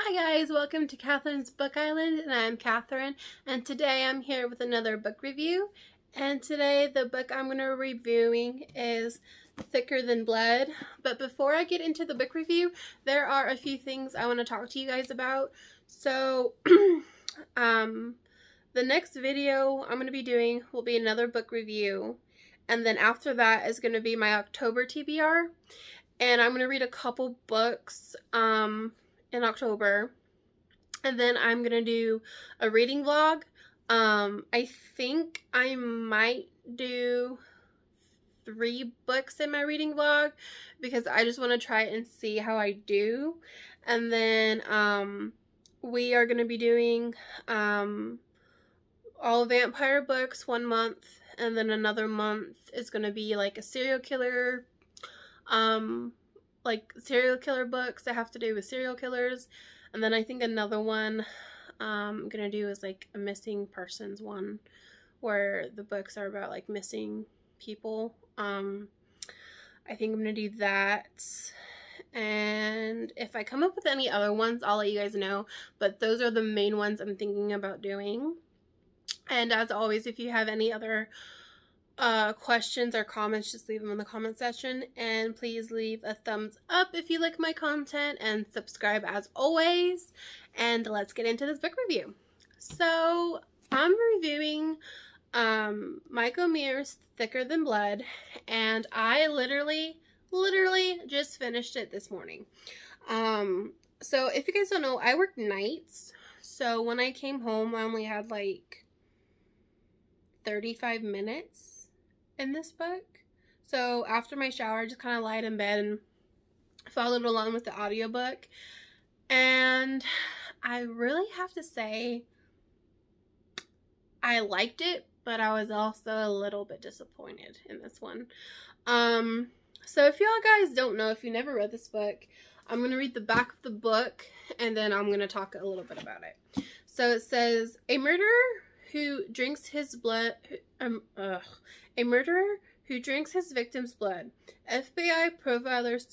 Hi guys, welcome to Catherine's Book Island and I'm Catherine and today I'm here with another book review. And today the book I'm going to be reviewing is Thicker Than Blood. But before I get into the book review there are a few things I want to talk to you guys about. So um, the next video I'm going to be doing will be another book review and then after that is going to be my October TBR and I'm going to read a couple books um, in October. And then I'm going to do a reading vlog. Um, I think I might do three books in my reading vlog because I just want to try and see how I do. And then um, we are going to be doing um, all vampire books one month and then another month is going to be like a serial killer um like serial killer books that have to do with serial killers. And then I think another one um, I'm gonna do is like a missing persons one where the books are about like missing people. Um, I think I'm gonna do that. And if I come up with any other ones, I'll let you guys know. But those are the main ones I'm thinking about doing. And as always, if you have any other uh, questions or comments, just leave them in the comment section. And please leave a thumbs up if you like my content and subscribe as always. And let's get into this book review. So I'm reviewing um, Mike Omer's Thicker Than Blood. And I literally, literally just finished it this morning. Um, so if you guys don't know, I work nights. So when I came home, I only had like 35 minutes in this book. So after my shower, I just kind of lied in bed and followed along with the audiobook. And I really have to say, I liked it, but I was also a little bit disappointed in this one. Um, so if y'all guys don't know, if you never read this book, I'm going to read the back of the book and then I'm going to talk a little bit about it. So it says, a murderer who drinks his blood, um, ugh, a murderer who drinks his victim's blood. FBI profilers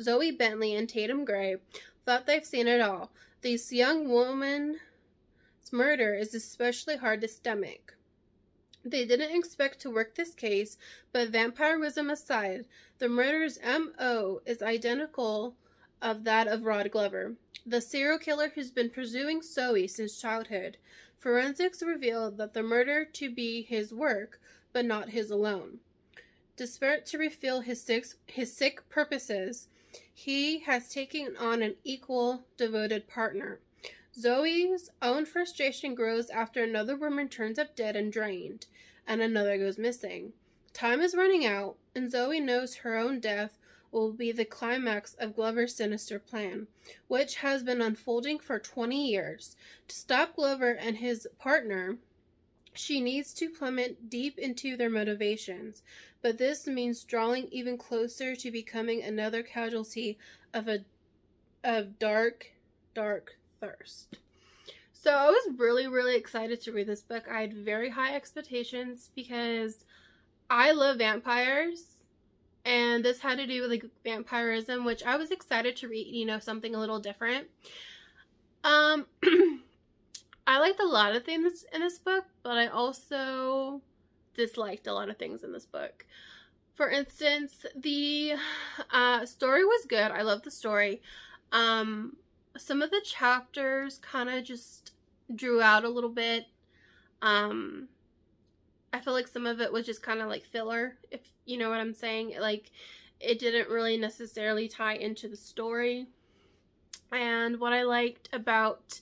Zoe Bentley and Tatum Gray thought they've seen it all. This young woman's murder is especially hard to stomach. They didn't expect to work this case, but vampirism aside, the murderer's M.O. is identical of that of Rod Glover, the serial killer who's been pursuing Zoe since childhood. Forensics revealed that the murder to be his work, but not his alone. Desperate to reveal his sick, his sick purposes, he has taken on an equal, devoted partner. Zoe's own frustration grows after another woman turns up dead and drained, and another goes missing. Time is running out, and Zoe knows her own death will be the climax of Glover's sinister plan, which has been unfolding for 20 years. To stop Glover and his partner, she needs to plummet deep into their motivations, but this means drawing even closer to becoming another casualty of a of dark, dark thirst. So I was really, really excited to read this book. I had very high expectations because I love vampires and this had to do with like vampirism, which I was excited to read, you know, something a little different. Um I liked a lot of things in this book, but I also disliked a lot of things in this book. For instance, the uh, story was good. I love the story. Um, some of the chapters kind of just drew out a little bit. Um, I feel like some of it was just kind of like filler, if you know what I'm saying. Like, it didn't really necessarily tie into the story. And what I liked about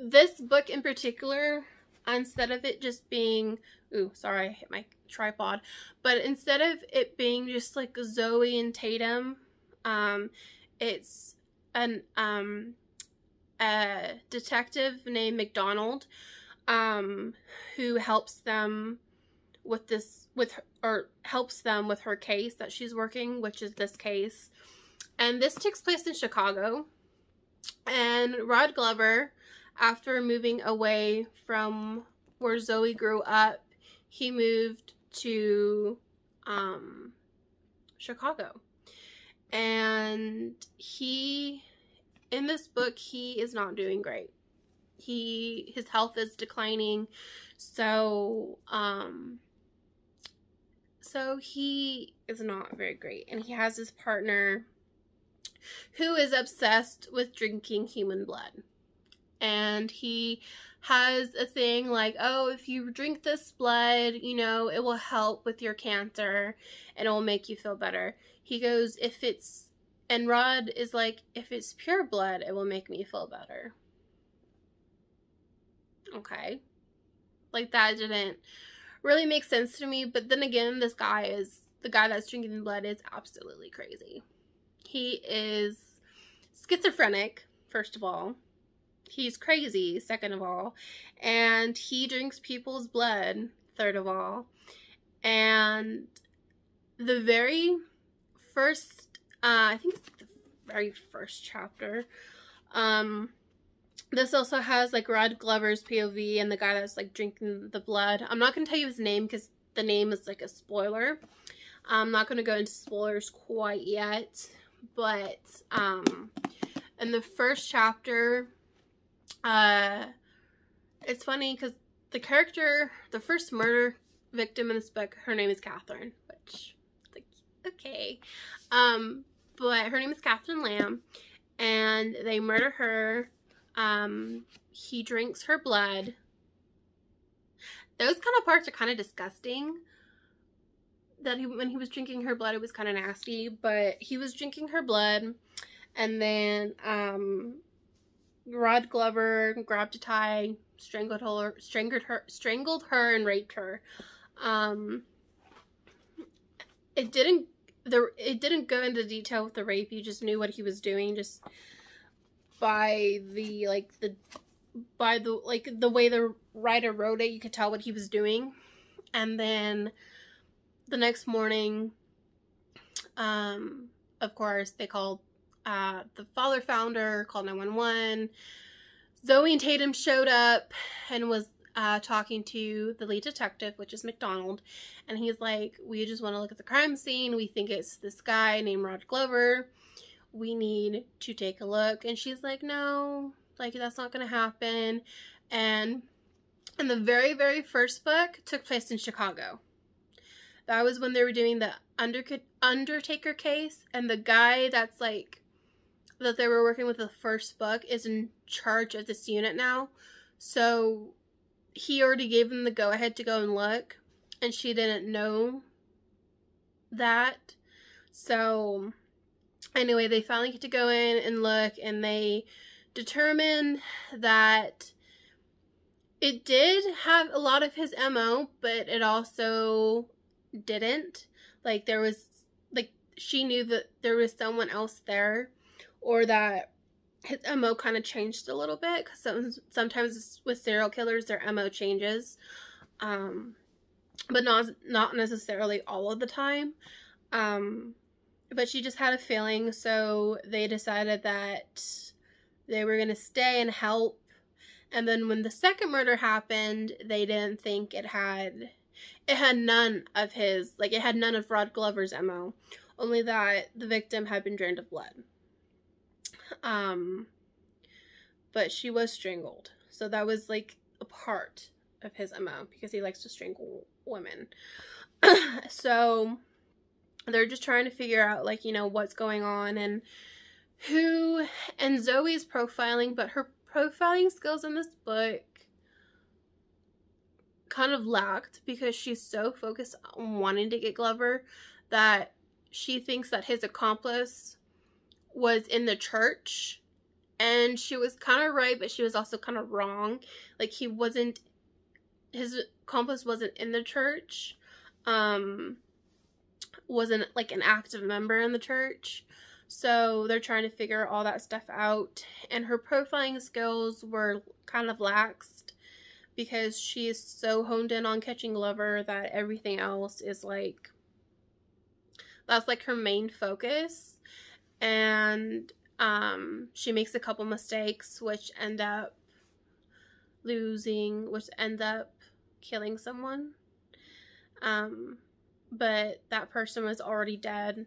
this book in particular, instead of it just being, ooh, sorry, I hit my tripod, but instead of it being just like Zoe and Tatum, um, it's an, um, a detective named McDonald, um, who helps them with this with her, or helps them with her case that she's working, which is this case. And this takes place in Chicago. And Rod Glover, after moving away from where Zoe grew up, he moved to um, Chicago. And he in this book, he is not doing great. He his health is declining, so um, so he is not very great, and he has his partner who is obsessed with drinking human blood, and he has a thing like, oh, if you drink this blood, you know, it will help with your cancer and it will make you feel better. He goes, if it's, and Rod is like, if it's pure blood, it will make me feel better. Okay. Like that didn't really make sense to me. But then again, this guy is, the guy that's drinking blood is absolutely crazy. He is schizophrenic, first of all he's crazy, second of all. And he drinks people's blood, third of all. And the very first, uh, I think it's the very first chapter, um, this also has like Rod Glover's POV and the guy that's like drinking the blood. I'm not going to tell you his name because the name is like a spoiler. I'm not going to go into spoilers quite yet, but um, in the first chapter, uh, it's funny because the character, the first murder victim in this book, her name is Catherine, which, like, okay. Um, but her name is Catherine Lamb, and they murder her. Um, he drinks her blood. Those kind of parts are kind of disgusting. That he, when he was drinking her blood, it was kind of nasty, but he was drinking her blood, and then, um, Rod Glover grabbed a tie, strangled her, strangled her, strangled her, and raped her. Um, it didn't the it didn't go into detail with the rape. You just knew what he was doing just by the like the by the like the way the writer wrote it. You could tell what he was doing, and then the next morning, um, of course, they called uh, the father founder called 911. Zoe and Tatum showed up and was uh, talking to the lead detective, which is McDonald, and he's like, "We just want to look at the crime scene. We think it's this guy named Rod Glover. We need to take a look." And she's like, "No, like that's not going to happen." And and the very very first book took place in Chicago. That was when they were doing the Undertaker case, and the guy that's like that they were working with the first book is in charge of this unit now. So he already gave them the go ahead to go and look, and she didn't know that. So anyway, they finally get to go in and look, and they determine that it did have a lot of his MO, but it also didn't. Like there was like she knew that there was someone else there or that his MO kind of changed a little bit because some, sometimes with serial killers their MO changes. Um, but not not necessarily all of the time. Um, but she just had a feeling, so they decided that they were gonna stay and help. And then when the second murder happened, they didn't think it had it had none of his like it had none of Rod Glover's MO, only that the victim had been drained of blood. Um, but she was strangled. So that was like a part of his MO because he likes to strangle women. so they're just trying to figure out like, you know, what's going on and who and Zoe's profiling, but her profiling skills in this book kind of lacked because she's so focused on wanting to get Glover that she thinks that his accomplice was in the church and she was kind of right but she was also kind of wrong. Like he wasn't his accomplice wasn't in the church um wasn't like an active member in the church. So they're trying to figure all that stuff out and her profiling skills were kind of laxed because she is so honed in on catching Glover that everything else is like that's like her main focus and um, she makes a couple mistakes which end up losing which end up killing someone um, but that person was already dead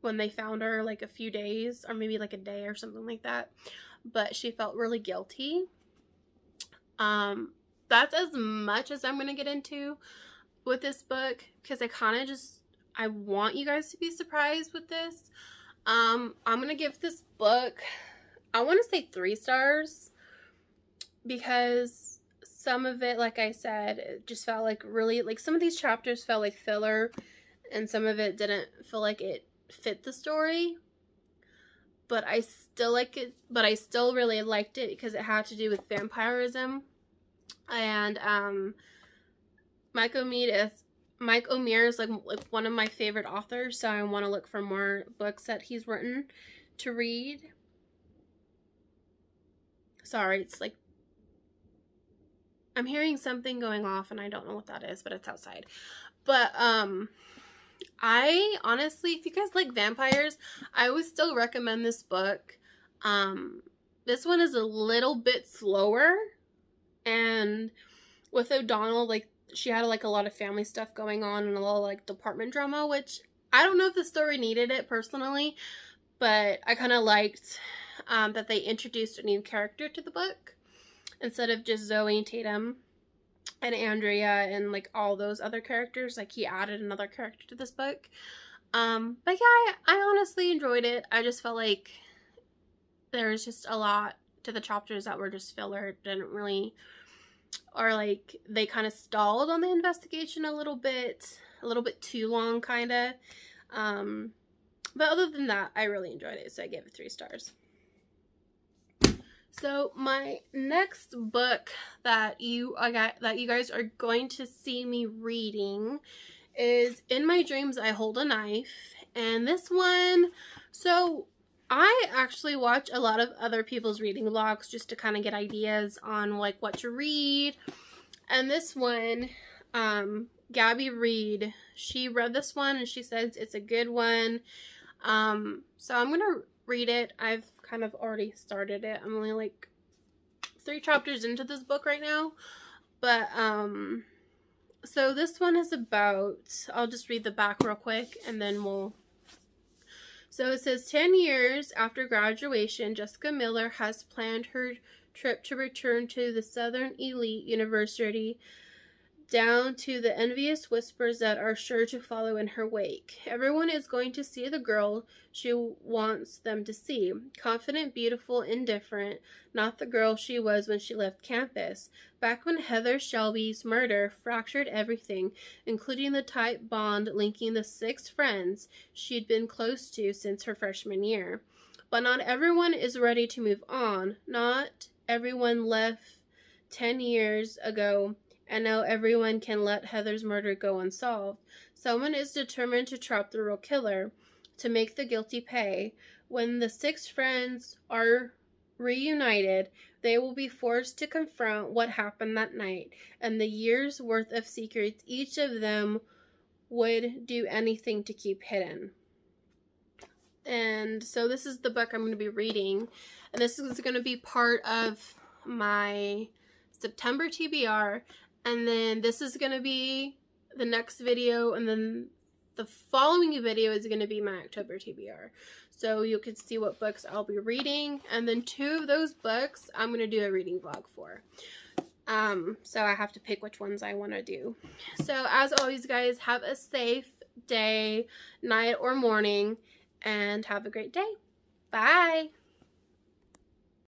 when they found her, like a few days or maybe like a day or something like that. But she felt really guilty. Um, that's as much as I'm going to get into with this book because I kind of just I want you guys to be surprised with this. Um, I'm going to give this book I want to say 3 stars because some of it like I said, it just felt like really like some of these chapters felt like filler and some of it didn't feel like it fit the story. But I still like it, but I still really liked it because it had to do with vampirism and um, Mike Omer is Mike Omer is like like one of my favorite authors, so I want to look for more books that he's written to read. Sorry, it's like I'm hearing something going off and I don't know what that is, but it's outside. But um I honestly, if you guys like vampires, I would still recommend this book. Um this one is a little bit slower and with O'Donnell, like she had like a lot of family stuff going on and a lot of like department drama, which I don't know if the story needed it personally, but I kind of liked um, that they introduced a new character to the book instead of just Zoe Tatum and Andrea and like all those other characters. Like he added another character to this book. Um, but yeah, I, I honestly enjoyed it. I just felt like there was just a lot to the chapters that were just filler. Didn't really or like they kind of stalled on the investigation a little bit, a little bit too long, kind of. Um, but other than that, I really enjoyed it, so I gave it three stars. So my next book that you I got that you guys are going to see me reading is In My Dreams I Hold a Knife. And this one, so I actually watch a lot of other people's reading vlogs just to kind of get ideas on like what to read. And this one, um, Gabby Reed, she read this one and she says it's a good one. Um, so I'm going to read it. I've kind of already started it. I'm only like three chapters into this book right now. But, um, so this one is about, I'll just read the back real quick and then we'll so it says 10 years after graduation, Jessica Miller has planned her trip to return to the Southern Elite University down to the envious whispers that are sure to follow in her wake. Everyone is going to see the girl she wants them to see. Confident, beautiful, indifferent, not the girl she was when she left campus. Back when Heather Shelby's murder fractured everything, including the tight bond linking the six friends she'd been close to since her freshman year. But not everyone is ready to move on. Not everyone left 10 years ago and now everyone can let Heather's murder go unsolved. Someone is determined to trap the real killer, to make the guilty pay. When the six friends are reunited, they will be forced to confront what happened that night and the year's worth of secrets each of them would do anything to keep hidden. And so this is the book I'm going to be reading. And this is going to be part of my September TBR. And then this is going to be the next video. And then the following video is going to be my October TBR. So you can see what books I'll be reading. And then two of those books I'm going to do a reading vlog for. Um, so I have to pick which ones I want to do. So as always, guys, have a safe day, night, or morning. And have a great day. Bye.